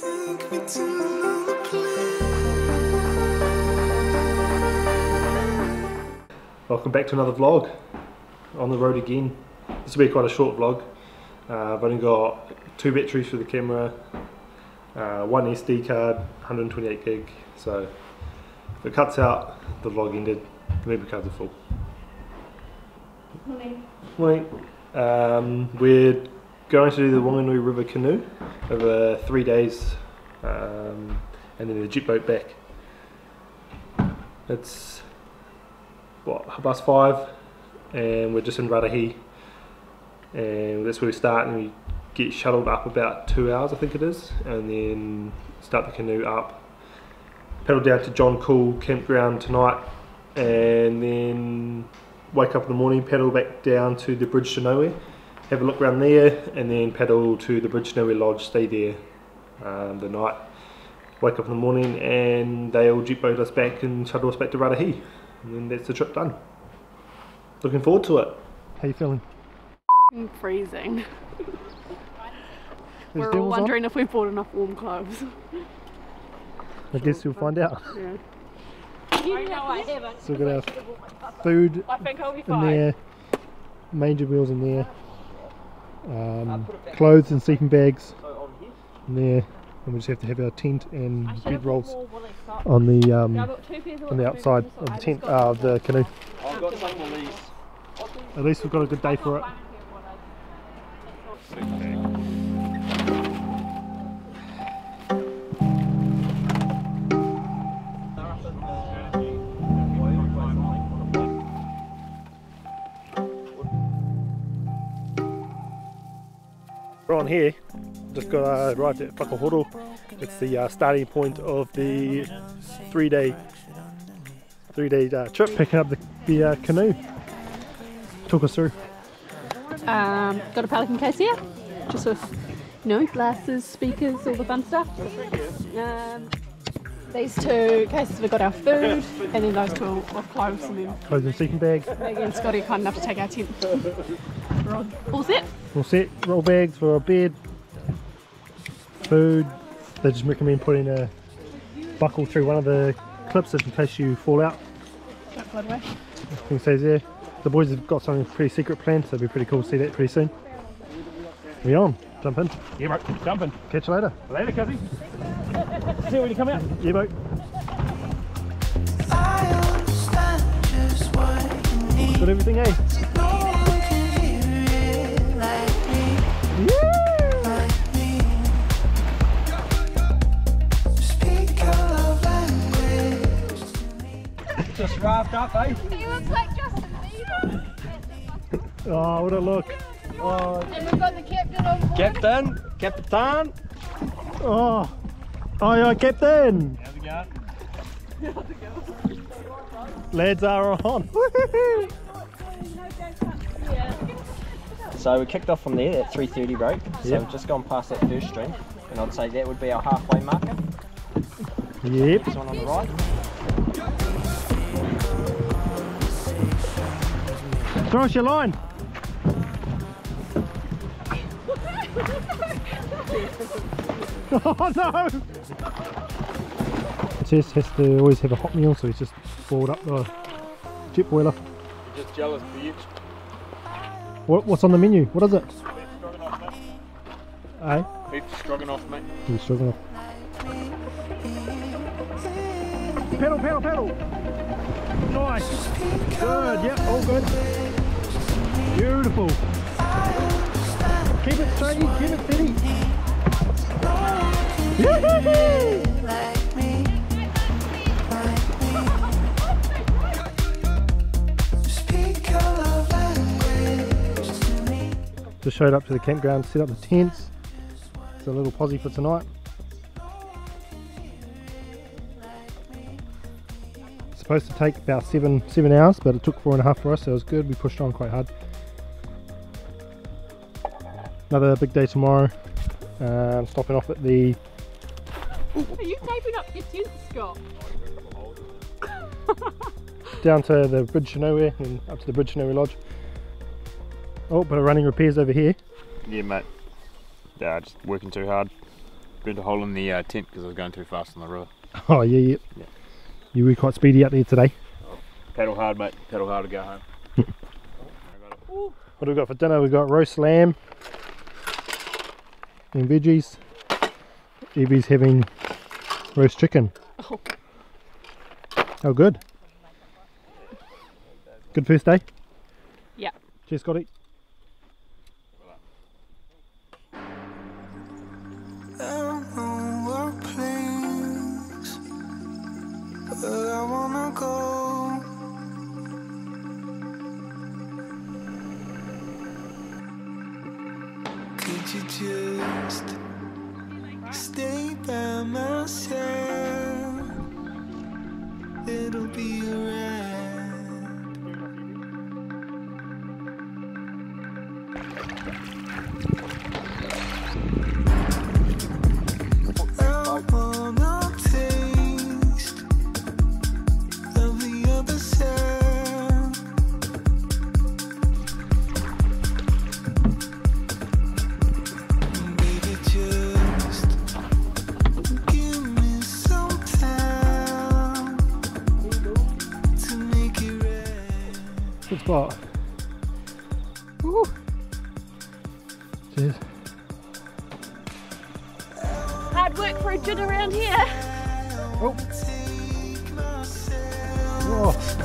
Welcome back to another vlog. On the road again. This will be quite a short vlog. Uh, I've only got two batteries for the camera, uh, one SD card, 128 gig. So if it cuts out, the vlog ended. The memory cards are full. Morning. Morning. Um, we're going to do the Wanganui River canoe over three days, um, and then the jet boat back. It's what half five, and we're just in Raetihi, and that's where we start, and we get shuttled up about two hours, I think it is, and then start the canoe up, paddle down to John Coull campground tonight, and then wake up in the morning, paddle back down to the bridge to nowhere, have a look around there, and then paddle to the bridge to lodge, stay there um, the night. Wake up in the morning, and they'll jet boat us back and shuttle us back to Raetihi, and then that's the trip done. Looking forward to it. How you feeling? I'm freezing. We're all deals on? wondering if we bought enough warm clothes. I guess you'll find out. Yeah. no, I haven't. So we've got our food I think I'll be in there, manger wheels in there, um, clothes and sleeping bags. In there, and we just have to have our tent and bed rolls on the um, on the outside of the tent, uh, of the canoe. I've got some of these. At least we've got a good day for it. We're on here, just got uh, arrived at Whakahoro. It's the uh, starting point of the three day three day uh, trip, picking up the, the uh, canoe. Talk us through. Um, got a Pelican case here, just with you know glasses, speakers, all the fun stuff. Um, these two cases we've got our food, and then those two are clothes, and then Clothes and sleeping bags, Maggie and Scotty kind enough to take our tent. We're all, all set. all set, roll bags for a bed, food. They just recommend putting a buckle through one of the clips in case you fall out. Don't float away. I think it says there. The boys have got something pretty secret planned, so it'll be pretty cool to see that pretty soon. We on? Jump in. Yeah, mate, jumping. Catch you later. Later, cuzzy. See you when you come out. Yeah, mate. I understand just what you need. Got everything, eh? Just raft up, eh? He looks like Justin Bieber. Oh, what a look. Oh, And we've got the captain on board. Captain, Capitan. oh. Oh, yeah, Captain. How's it going? Lads are on. So we kicked off from there at 3.30 break, so Yep. we've just gone past that first stream, and I'd say that would be our halfway marker, Yep. this one on the right. Throw us your line. oh no! Tess has to always have a hot meal, so he's just boiled up the jet boiler. Just jealous, bitch. What, what's on the menu? What is it? Eh? Beef stroganoff, mate. He's struggling. Pedal, pedal, pedal! Nice! Good, yep, all good. Beautiful. Keep it straight, keep it steady. Yoo-hoo-hoo! like me, like me. Speak your love language to me. Just showed up to the campground, set up the tents. It's a little posse for tonight. Supposed to take about seven seven hours, but it took four and a half for us, so it was good. We pushed on quite hard another big day tomorrow. Um, stopping off at the. Are you taping up your tent, Scott? down to the Bridge to Nowhere and up to the Bridge to Nowhere Lodge. Oh, but running repairs over here. Yeah, mate. Yeah, just working too hard. Burnt a hole in the uh, tent because I was going too fast on the river. Oh, yeah, yeah, yeah. You were quite speedy up there today. Oh, pedal hard, mate. Pedal hard to go home. what have we got for dinner? We've got roast lamb, and veggies. Evie's having roast chicken. Oh, how good. Good first day? Yeah. Cheers, Scotty. you just stay by my side? It'll be alright. spot. Woo! Cheers. Hard work for a jud around here. Oh. oh.